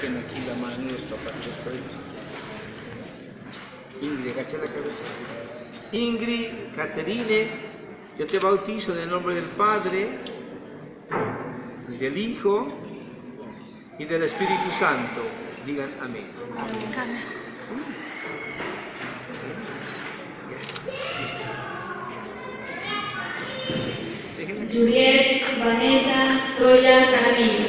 Toquen aquí la mano, los los. Ingrid, agacha la cabeza. Ingrid, Caterine, yo te bautizo en el nombre del Padre, del Hijo y del Espíritu Santo. Digan amén. Listo. Déjenme aquí. Juliet, Vanessa, Troya, Jaramillo.